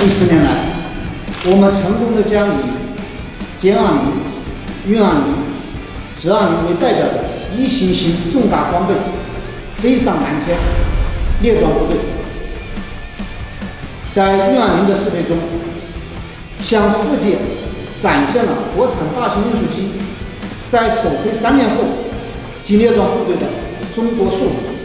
近十年来，我们成功的将以歼二零、运二零、直二零为代表的一型型重大装备飞上蓝天，列装部队。在运二零的试飞中，向世界展现了国产大型运输机在首飞三年后即列装部队的中国速度。